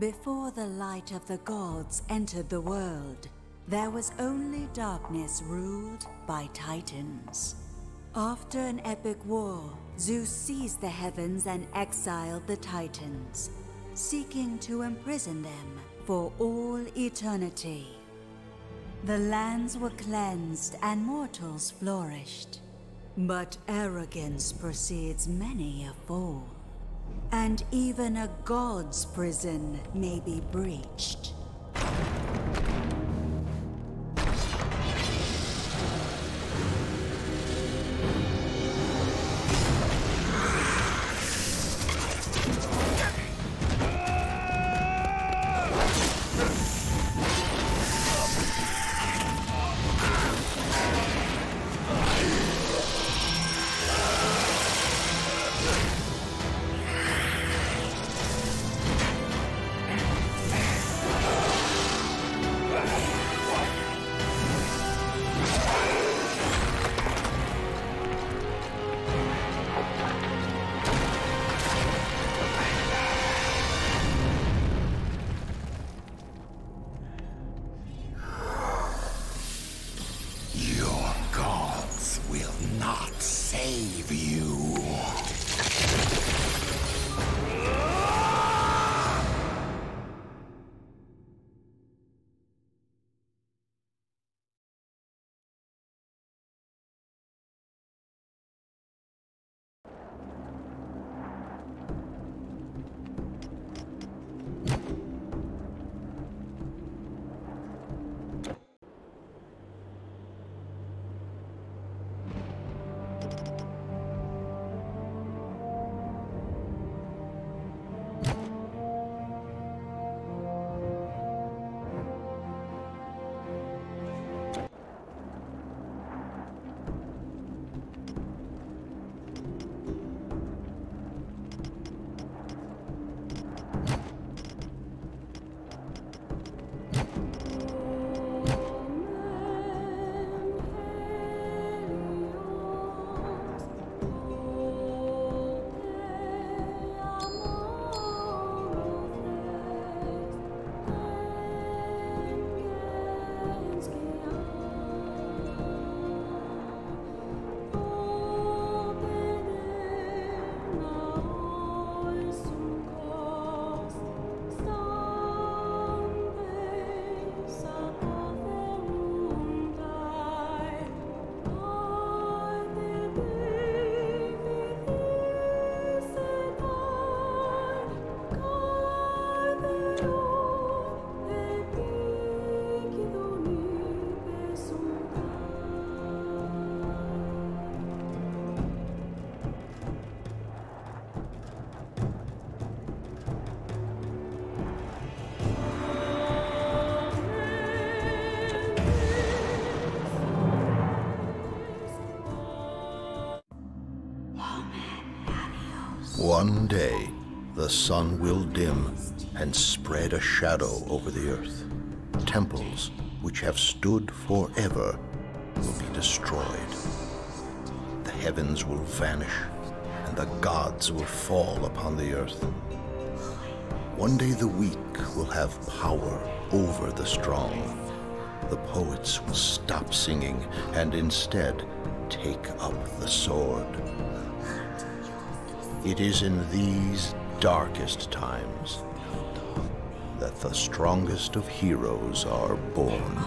Before the light of the gods entered the world, there was only darkness ruled by titans. After an epic war, Zeus seized the heavens and exiled the titans, seeking to imprison them for all eternity. The lands were cleansed and mortals flourished. But arrogance precedes many a fall. And even a god's prison may be breached. One day, the sun will dim and spread a shadow over the earth. Temples, which have stood forever, will be destroyed. The heavens will vanish, and the gods will fall upon the earth. One day the weak will have power over the strong. The poets will stop singing and instead take up the sword. It is in these darkest times that the strongest of heroes are born.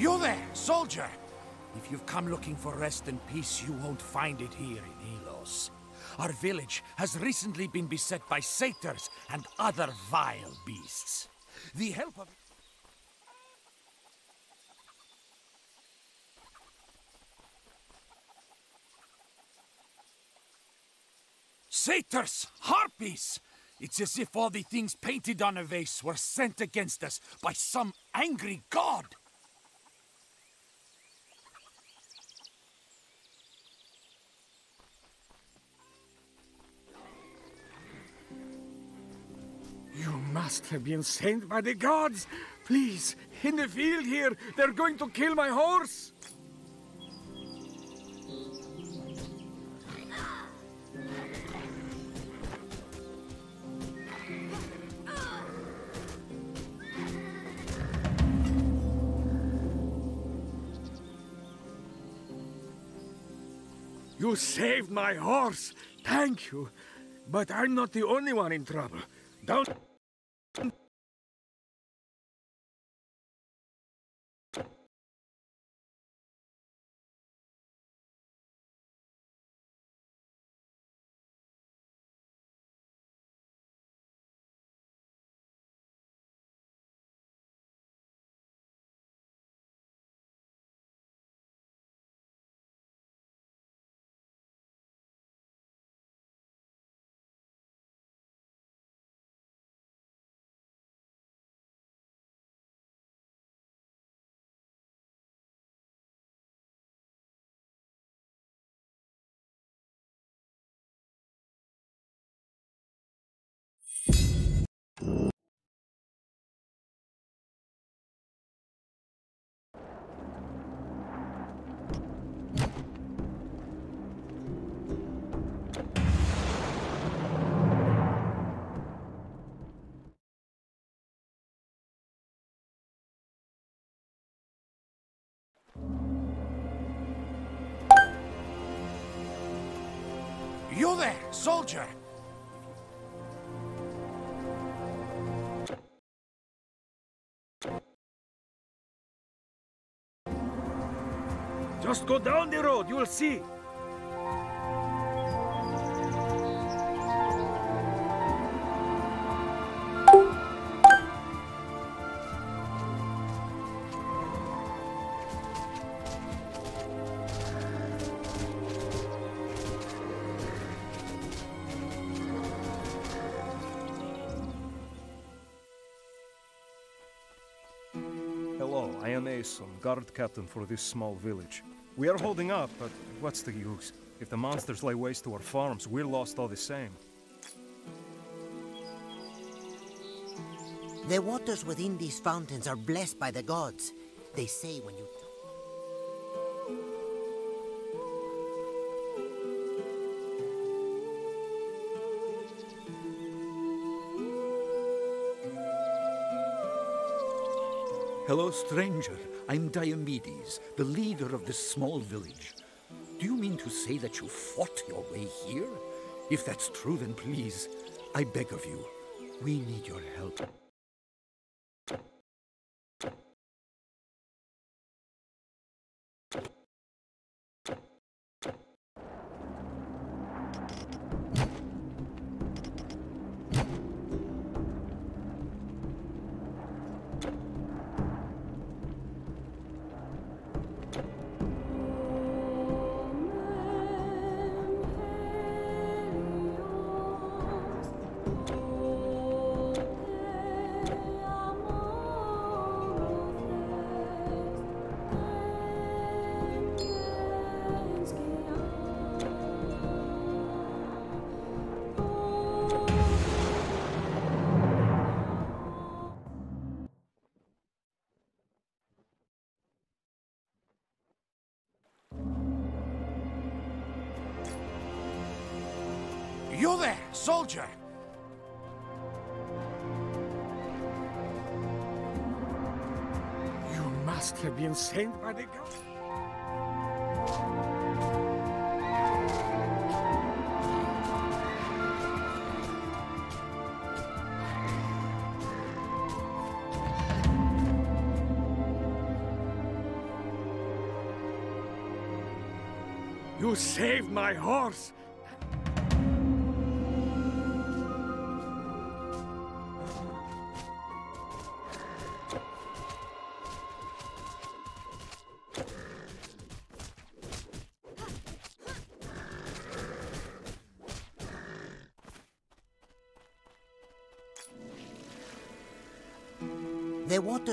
You there, soldier! If you've come looking for rest and peace, you won't find it here in Helos. Our village has recently been beset by satyrs and other vile beasts. The help of... Satyrs! Harpies! It's as if all the things painted on a vase were sent against us by some angry god! You must have been sent by the gods! Please, in the field here, they're going to kill my horse! You saved my horse! Thank you! But I'm not the only one in trouble. Don't... You there, soldier! Just go down the road, you'll see. Guard captain for this small village. We are holding up, but what's the use? If the monsters lay waste to our farms, we're lost all the same. The waters within these fountains are blessed by the gods. They say when you. Hello, stranger. I'm Diomedes, the leader of this small village. Do you mean to say that you fought your way here? If that's true, then please, I beg of you, we need your help. insane radical? You saved my horse!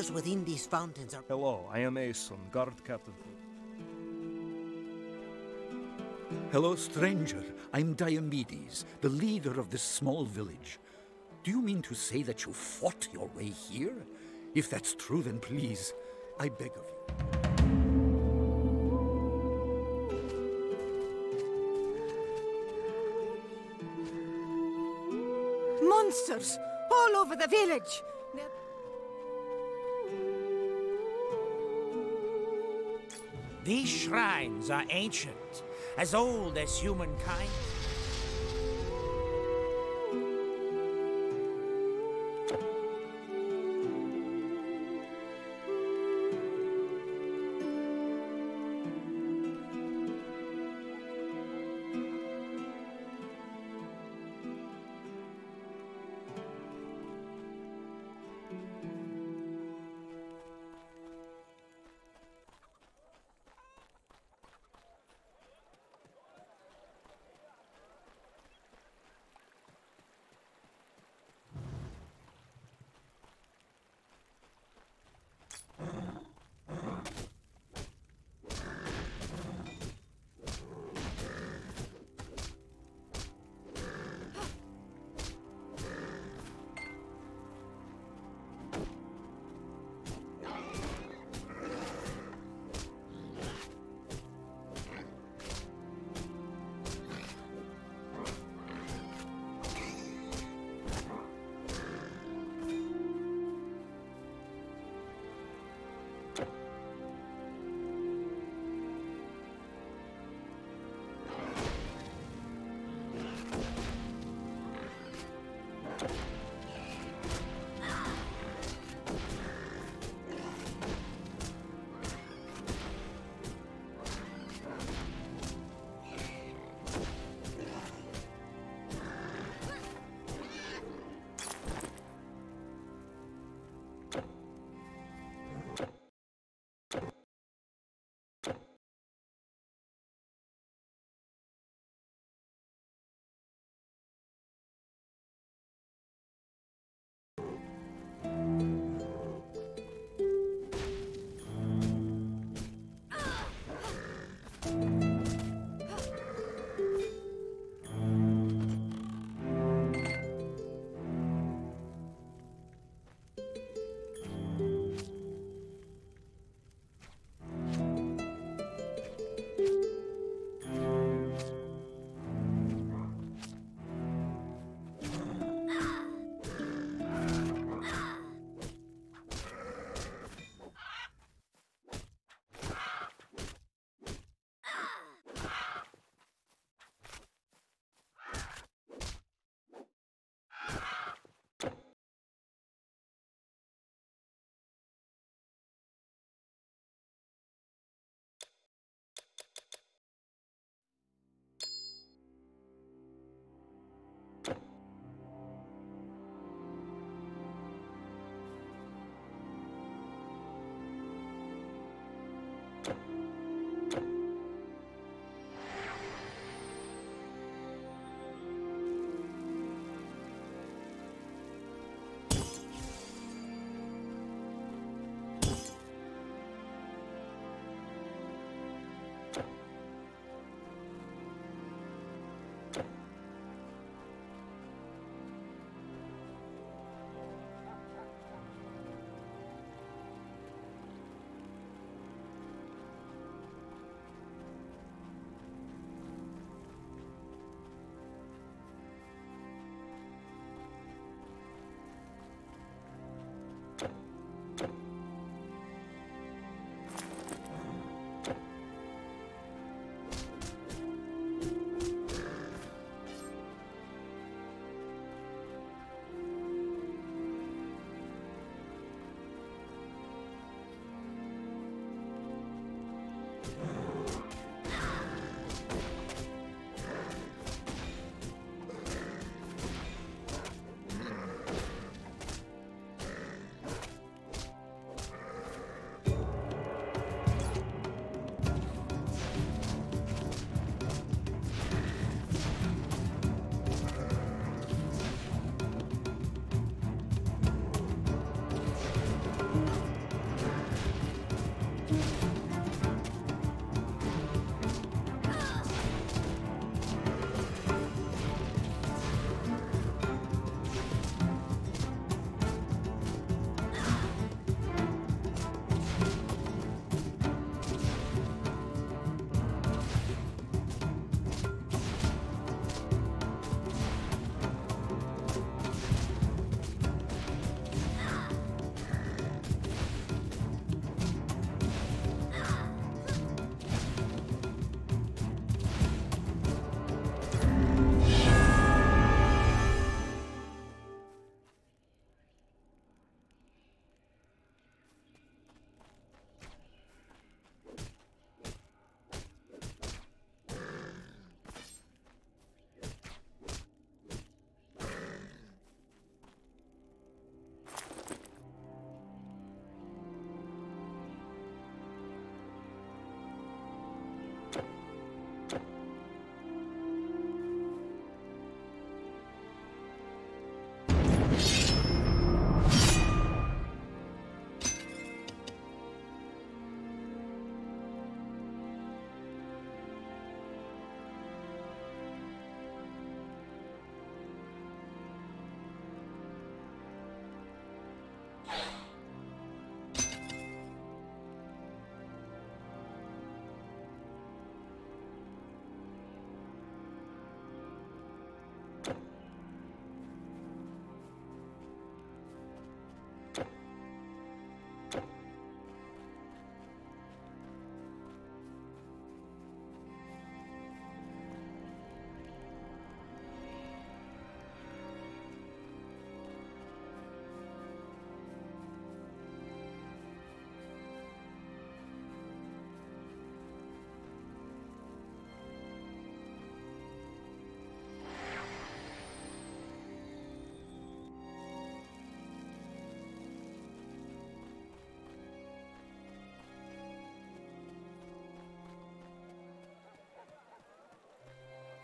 Waters within these fountains are. Hello, I am Aeson, guard captain. Hello, stranger. I'm Diomedes, the leader of this small village. Do you mean to say that you fought your way here? If that's true, then please, I beg of you. Monsters! All over the village! These shrines are ancient, as old as humankind.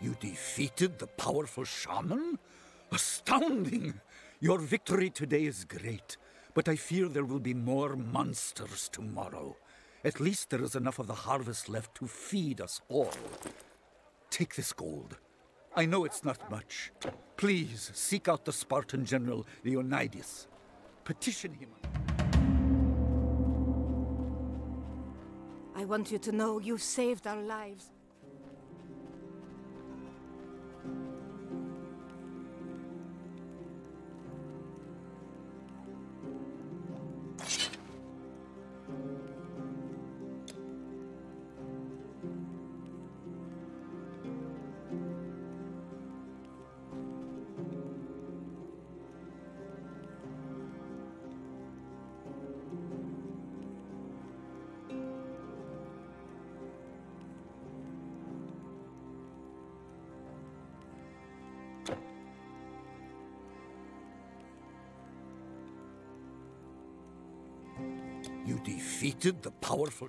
You defeated the powerful shaman? Astounding! Your victory today is great, but I fear there will be more monsters tomorrow. At least there is enough of the harvest left to feed us all. Take this gold. I know it's not much. Please seek out the Spartan general Leonidas. Petition him. I want you to know you've saved our lives. Defeated the powerful.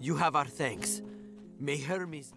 You have our thanks. May Hermes...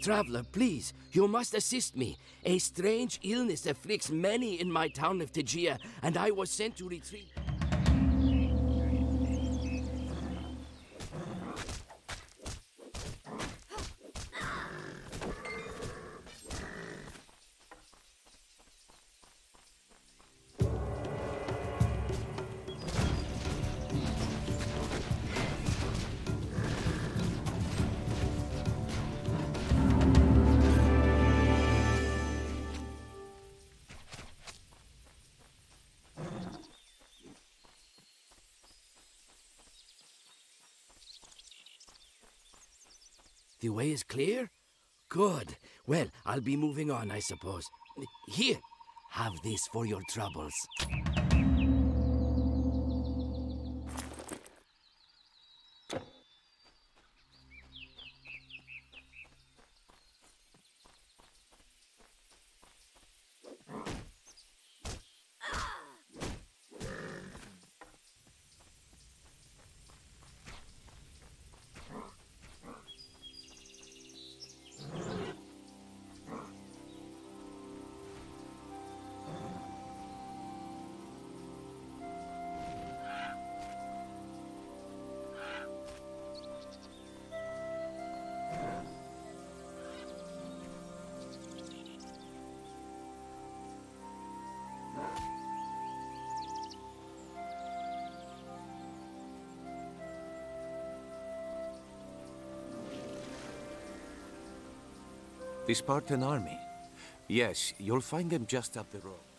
Traveler, please, you must assist me. A strange illness afflicts many in my town of Tegea, and I was sent to retrieve. Way is clear? Good. Well, I'll be moving on, I suppose. Here, have this for your troubles. The Spartan army. Yes, you'll find them just up the road.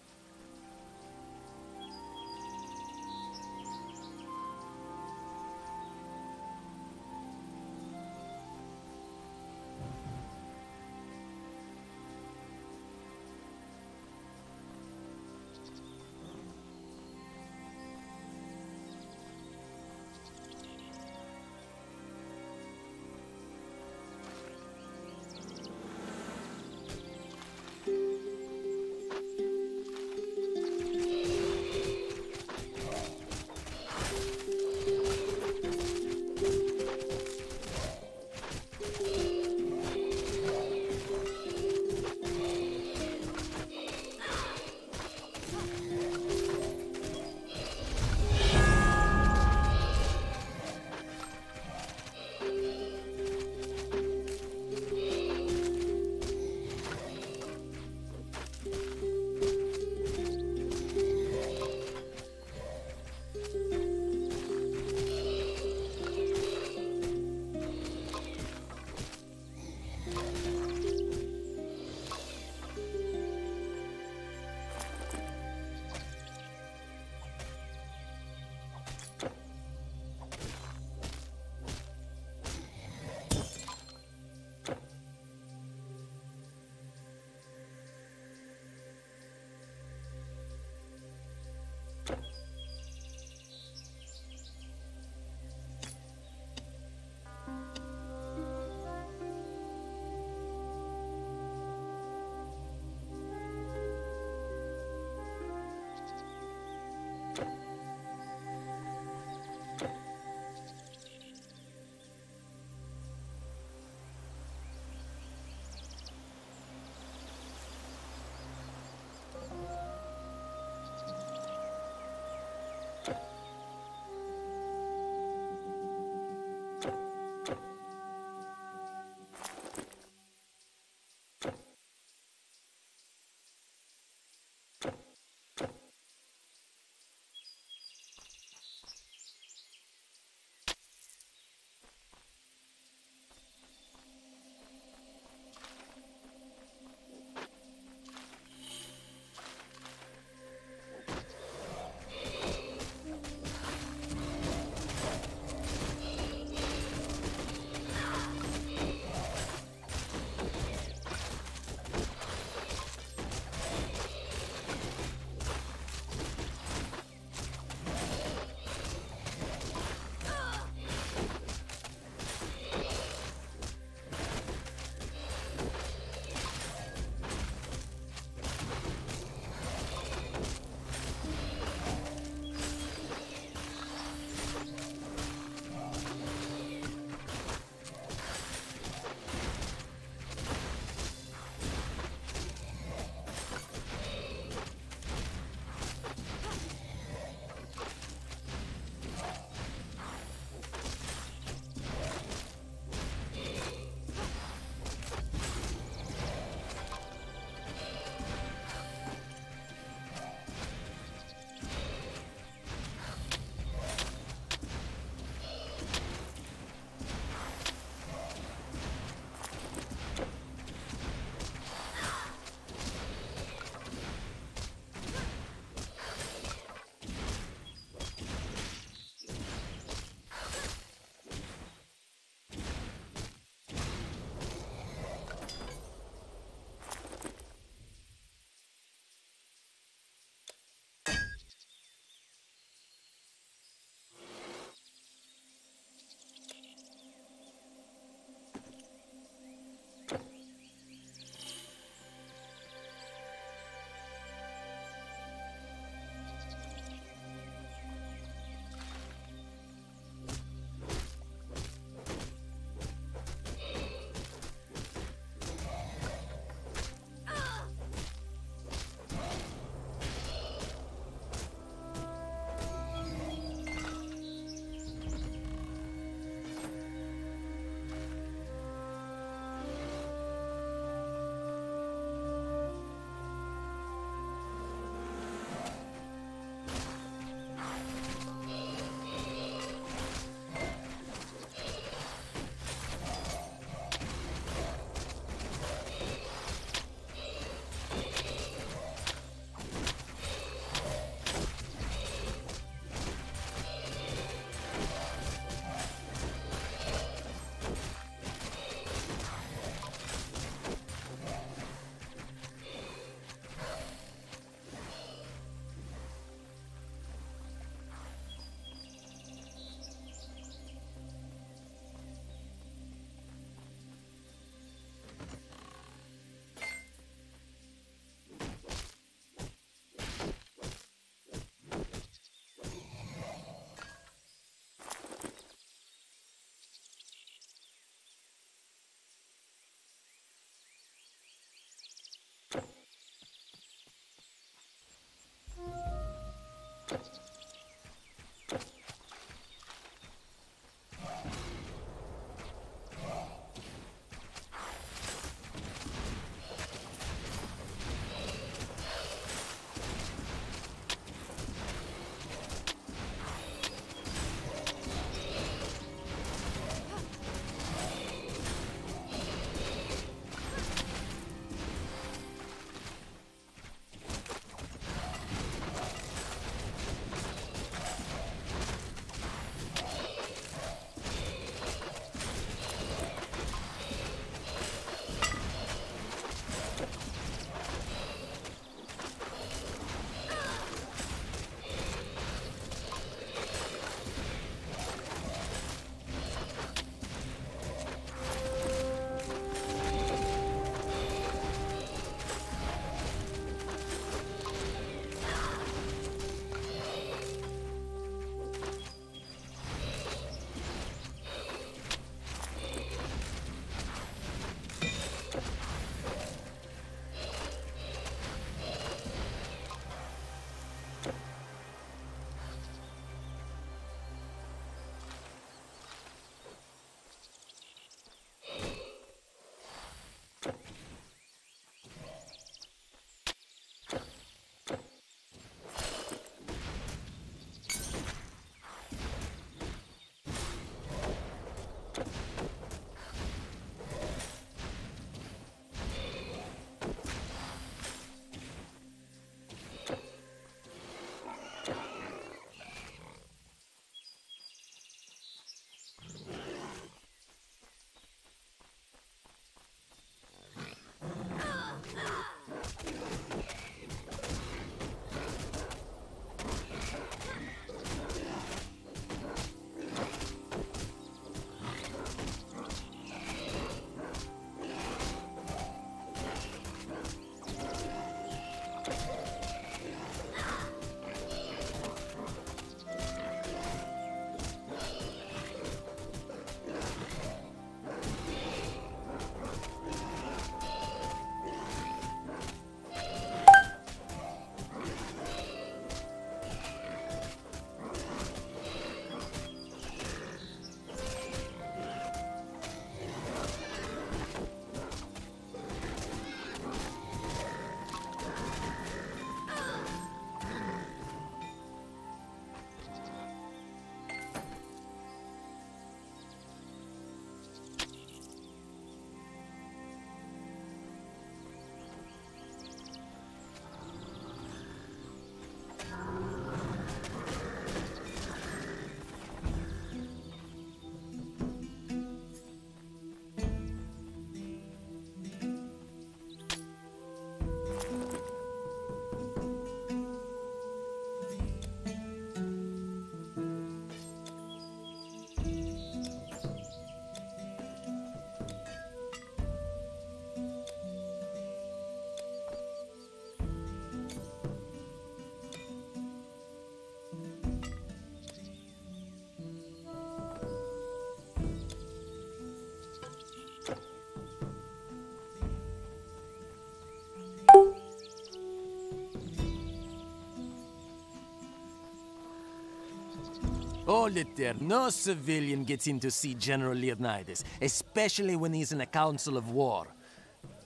Hold it there. No civilian gets in to see General Leonidas, especially when he's in a council of war.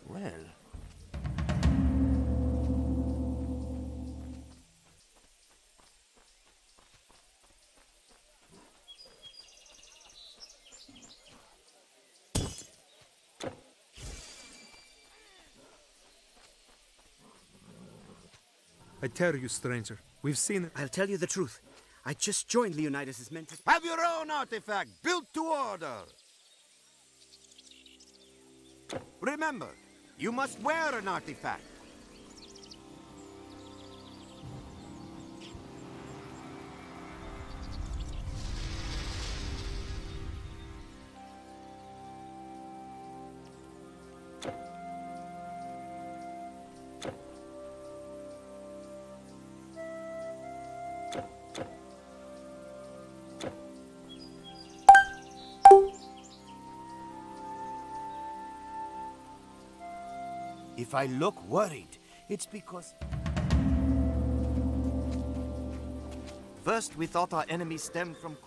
Well... I tell you, stranger, we've seen it. I'll tell you the truth. I just joined Leonidas' mentor. Have your own artifact built to order. Remember, you must wear an artifact. If I look worried, it's because... First, we thought our enemy stemmed from...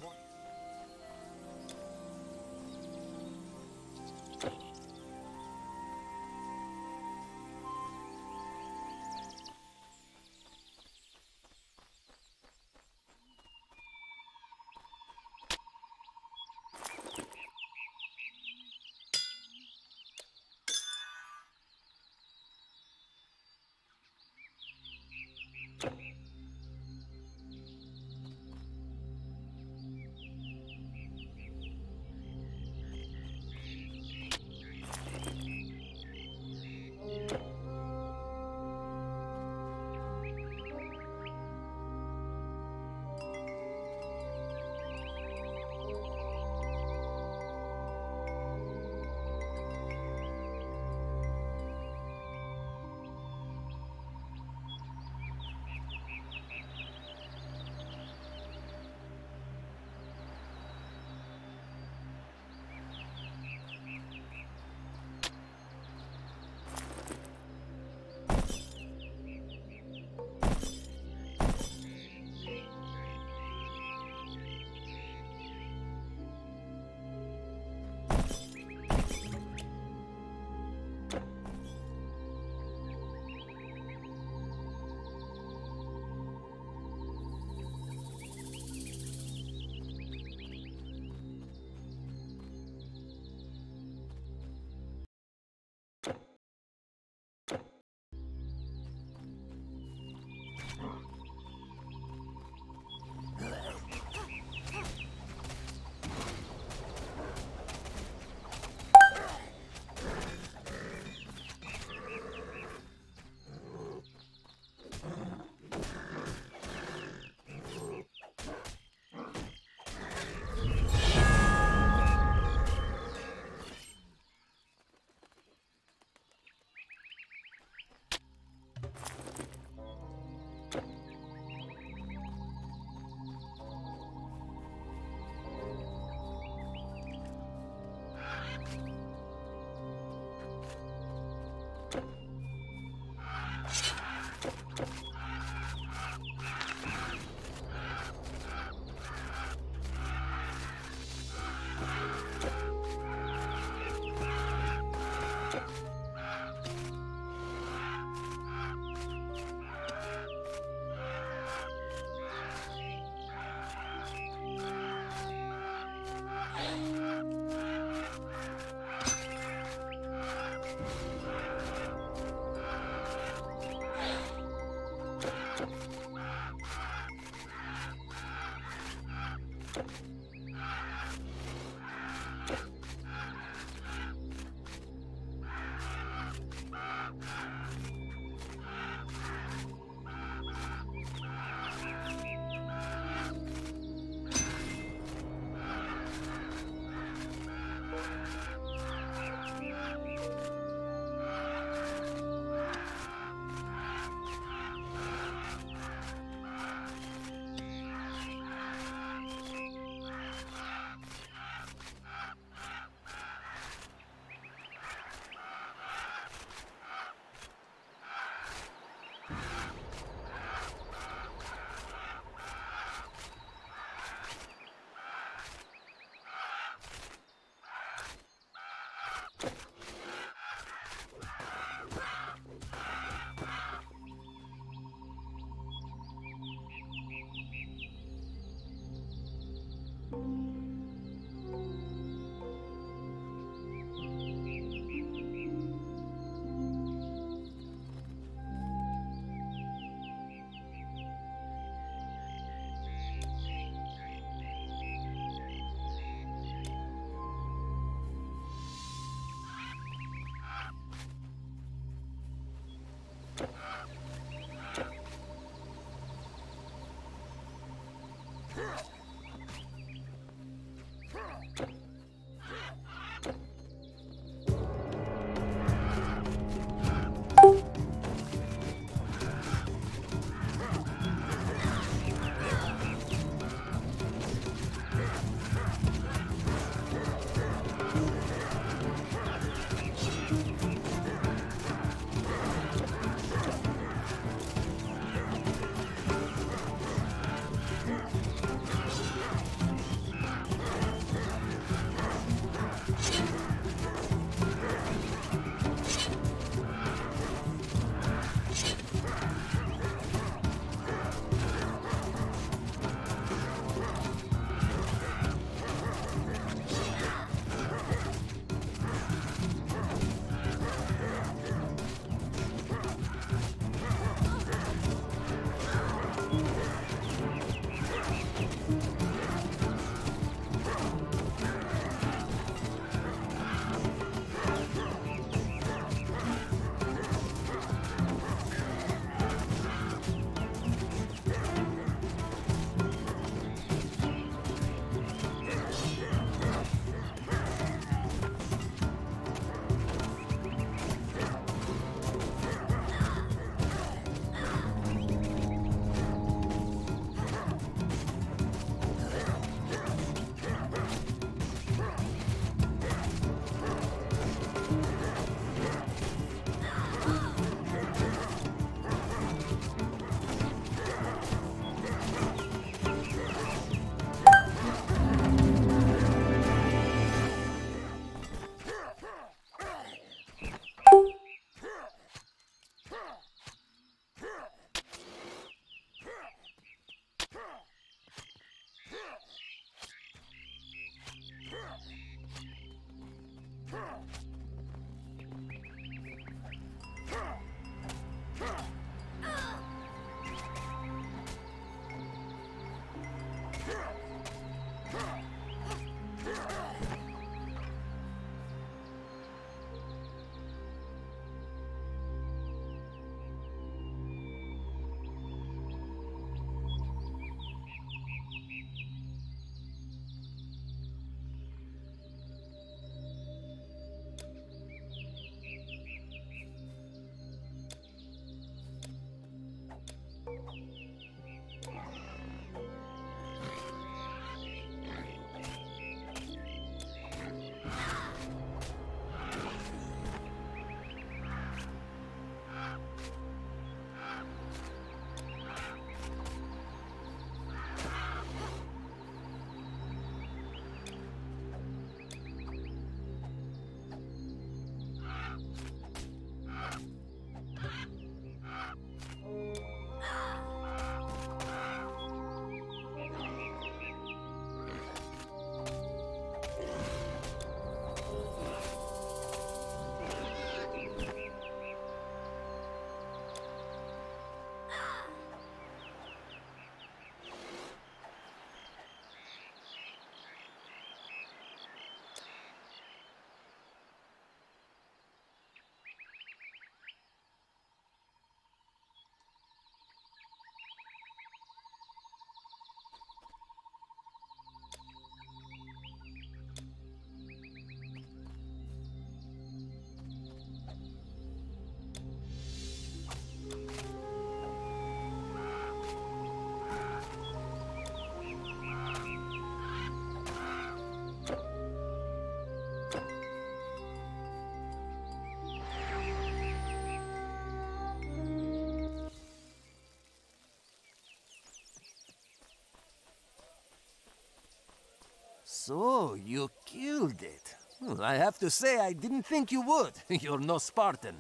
So, you killed it. Well, I have to say, I didn't think you would. You're no Spartan.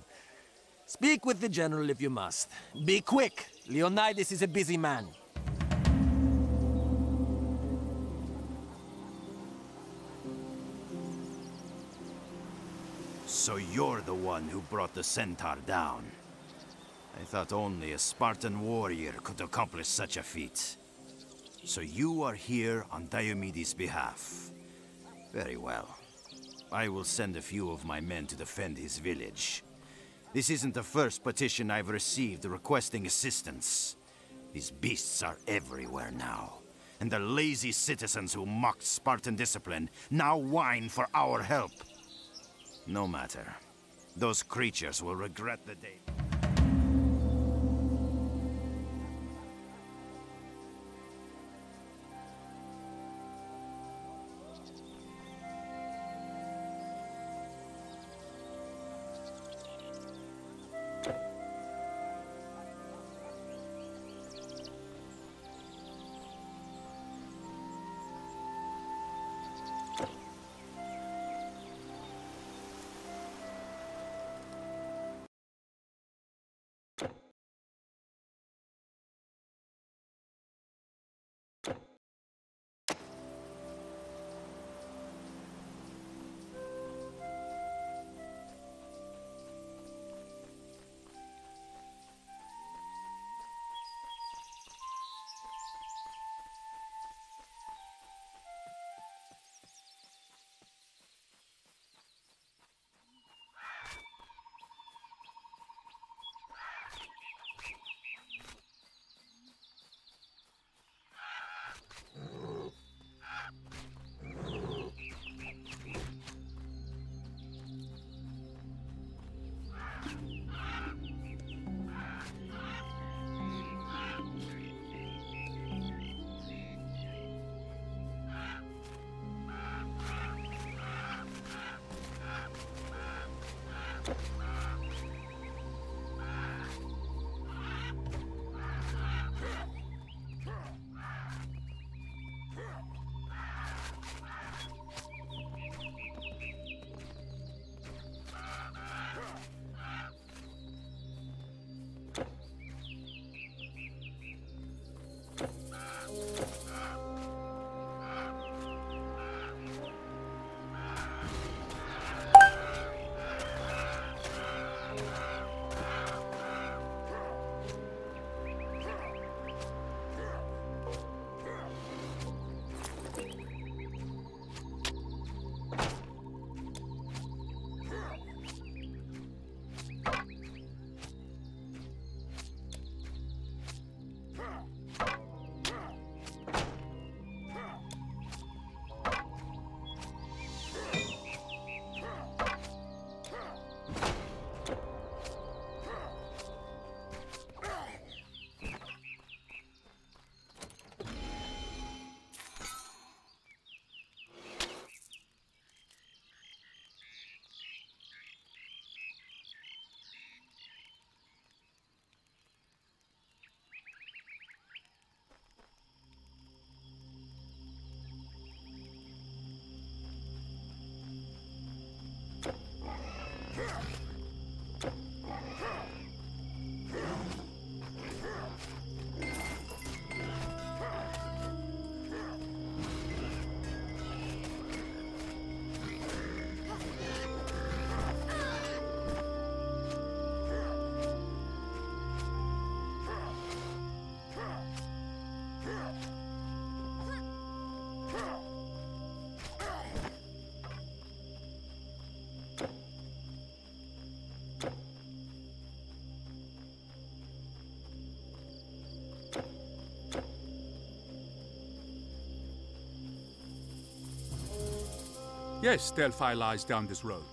Speak with the general if you must. Be quick. Leonidas is a busy man. So you're the one who brought the centaur down. I thought only a Spartan warrior could accomplish such a feat. So you are here on Diomedes' behalf. Very well. I will send a few of my men to defend his village. This isn't the first petition I've received requesting assistance. These beasts are everywhere now. And the lazy citizens who mocked Spartan discipline now whine for our help. No matter. Those creatures will regret the day. Here! Yes, Delphi lies down this road.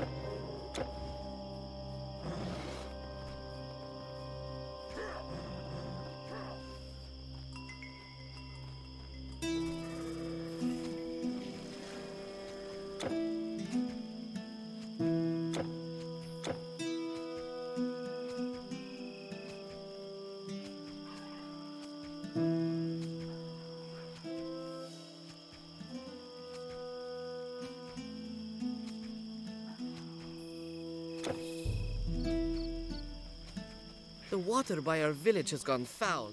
The water by our village has gone foul.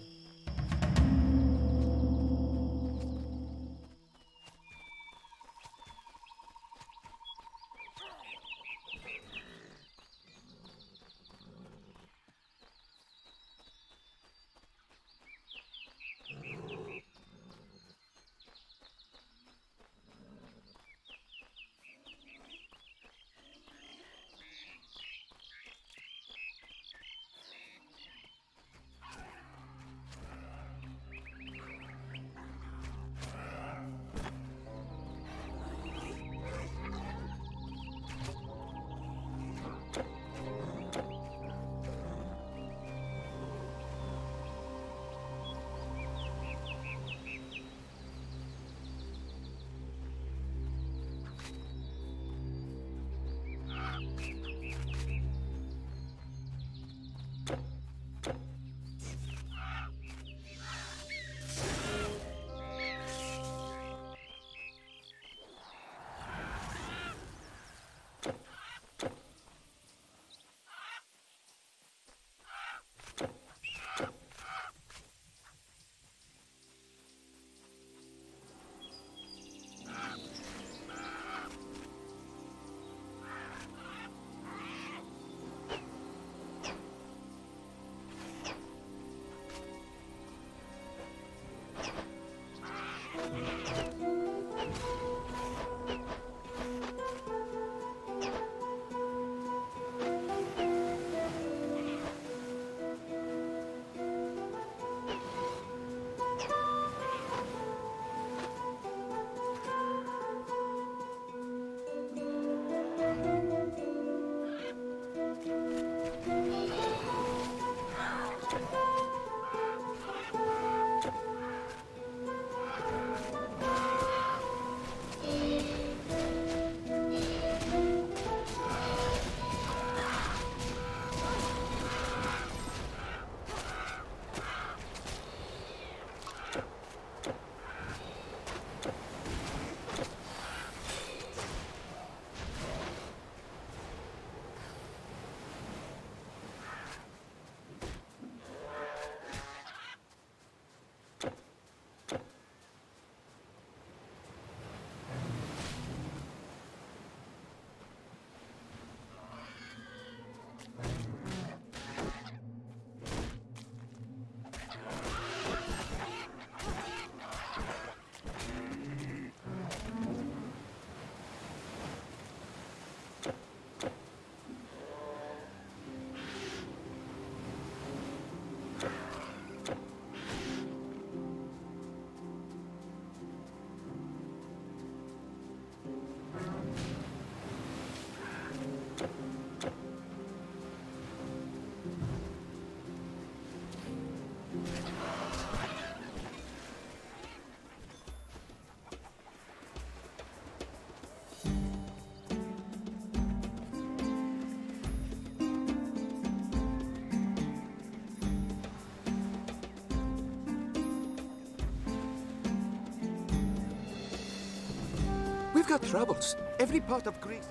We've got troubles. Every part of Greece.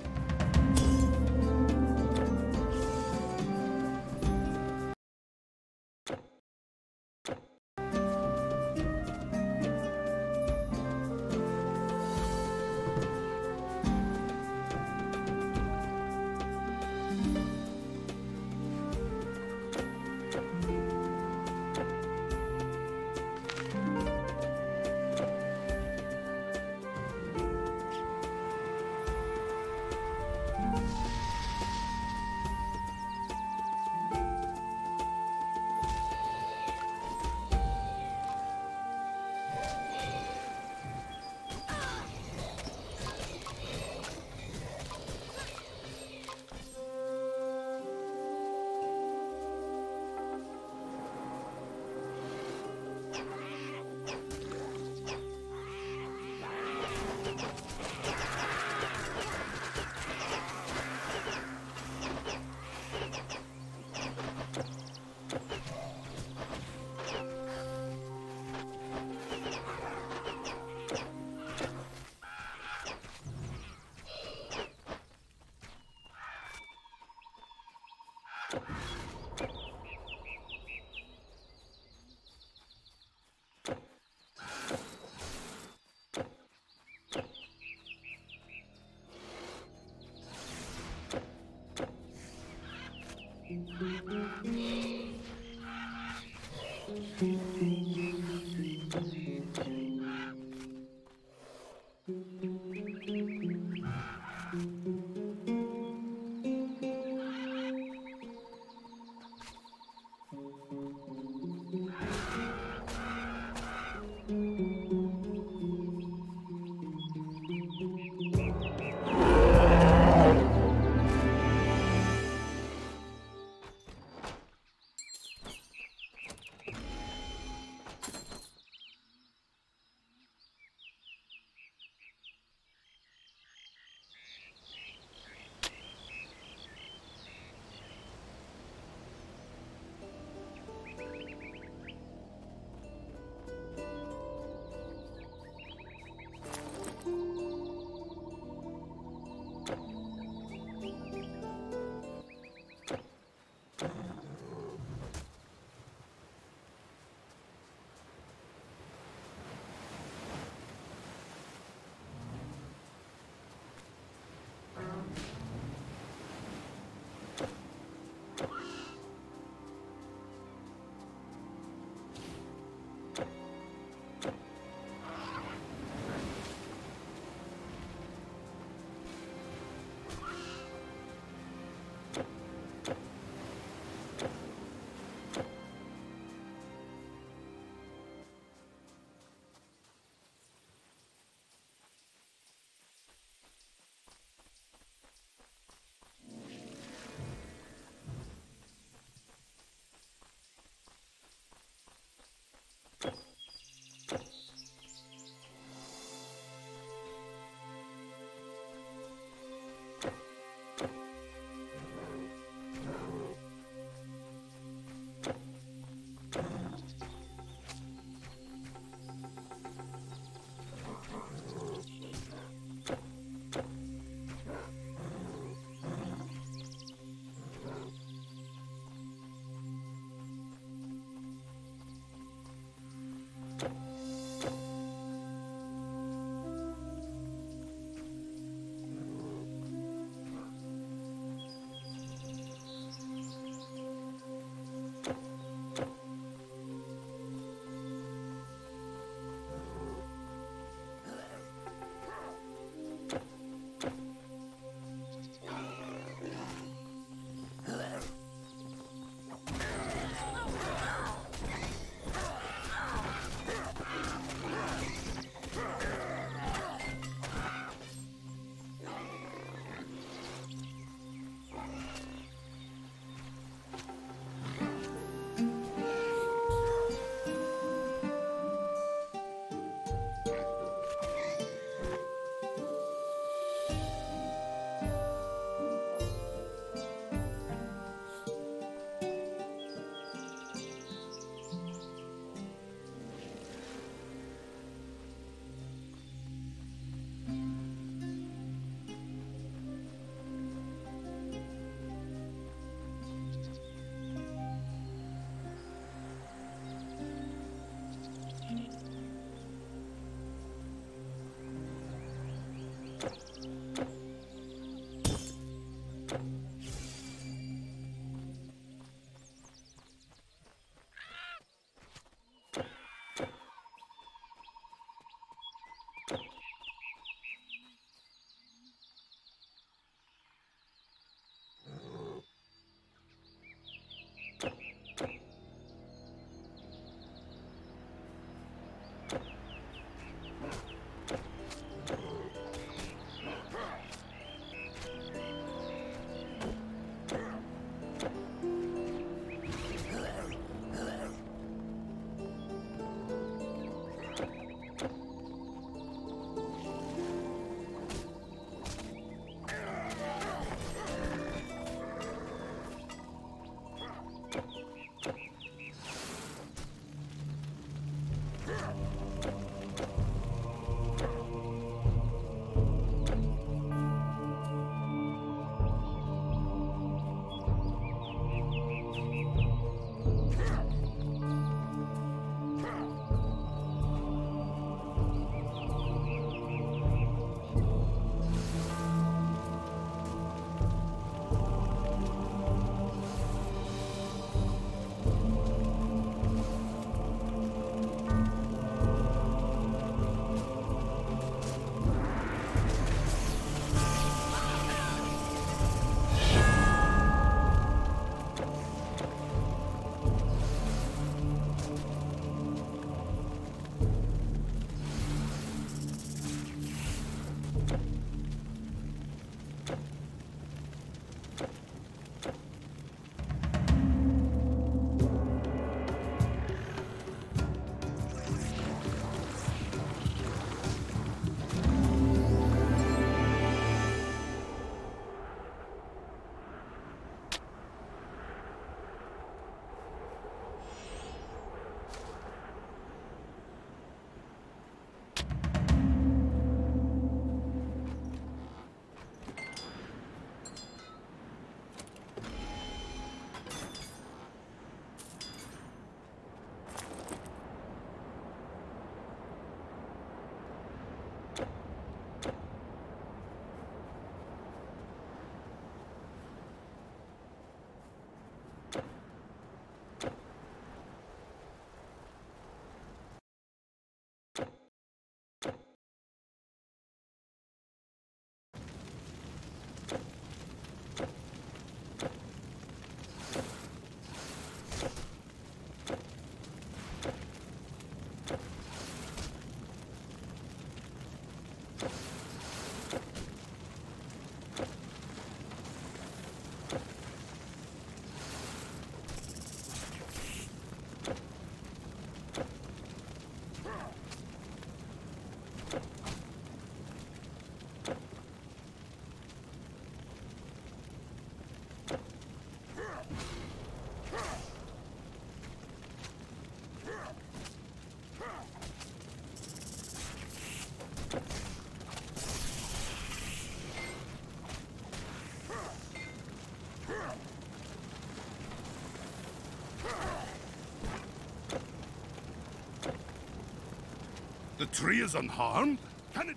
The tree is unharmed? Can it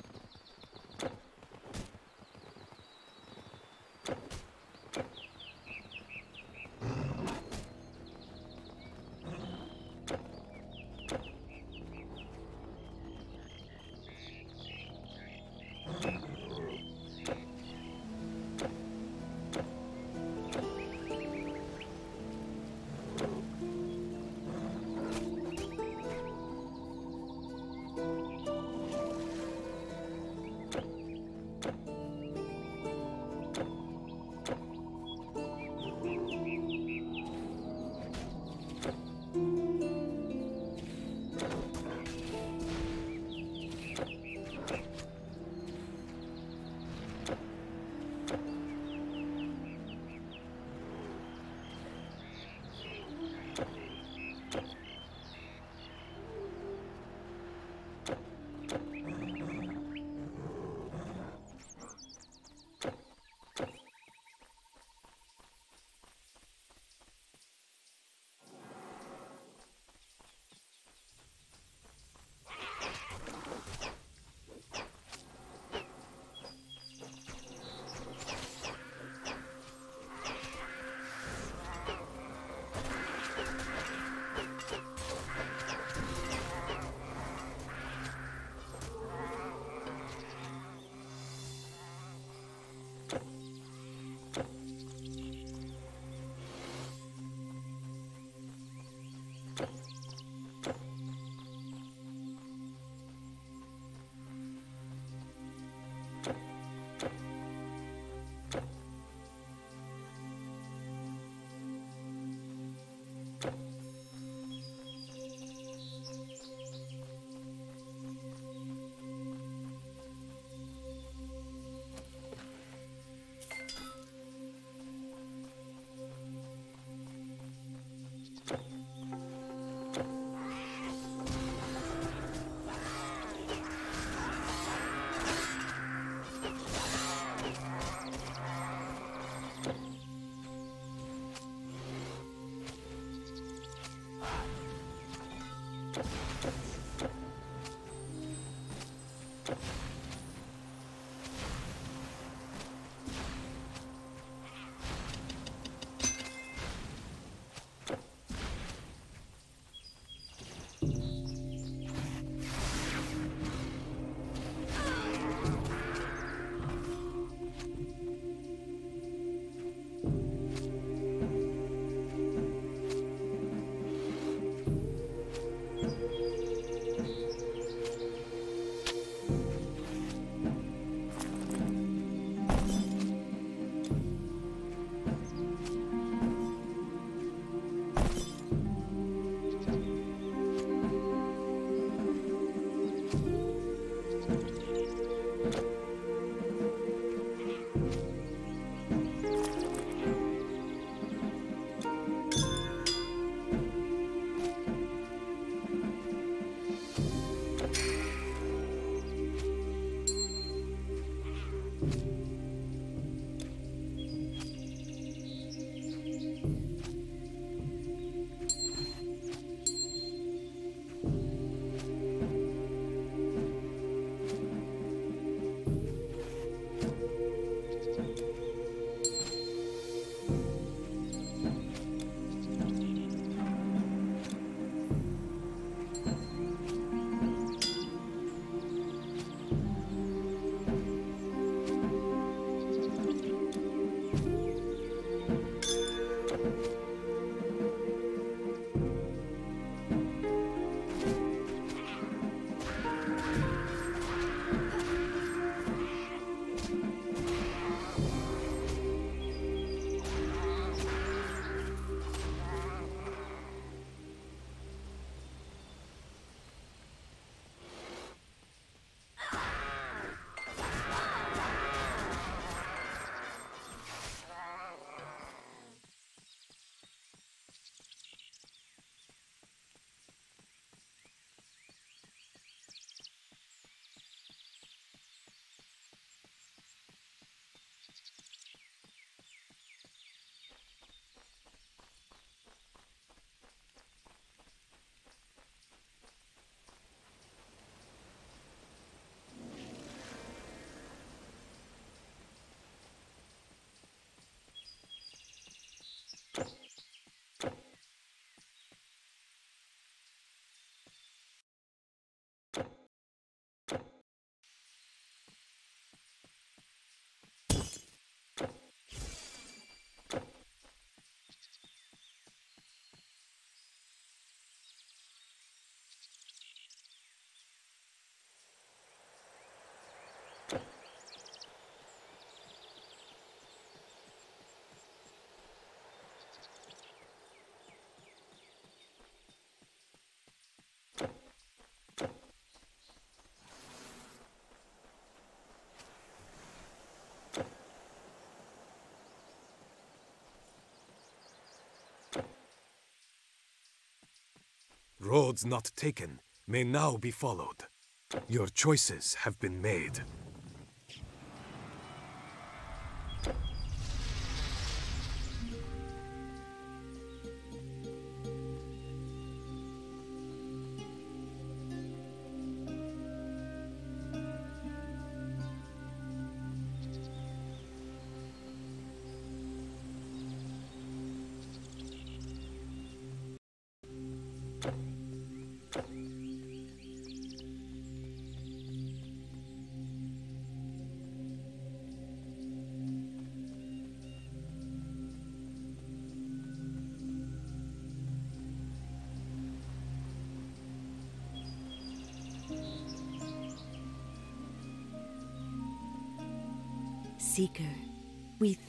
Roads not taken may now be followed. Your choices have been made.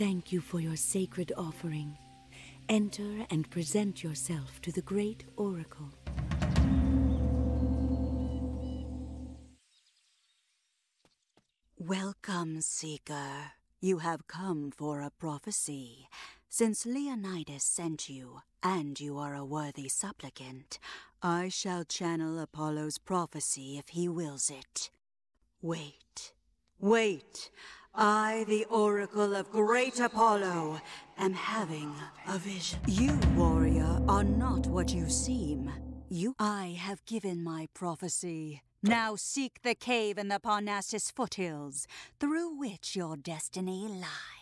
Thank you for your sacred offering. Enter and present yourself to the great oracle. Welcome, Seeker. You have come for a prophecy. Since Leonidas sent you, and you are a worthy supplicant, I shall channel Apollo's prophecy if he wills it. Wait, wait. I, the oracle of great Apollo, am having a vision. You, warrior, are not what you seem. You, I have given my prophecy. Now seek the cave in the Parnassus foothills, through which your destiny lies.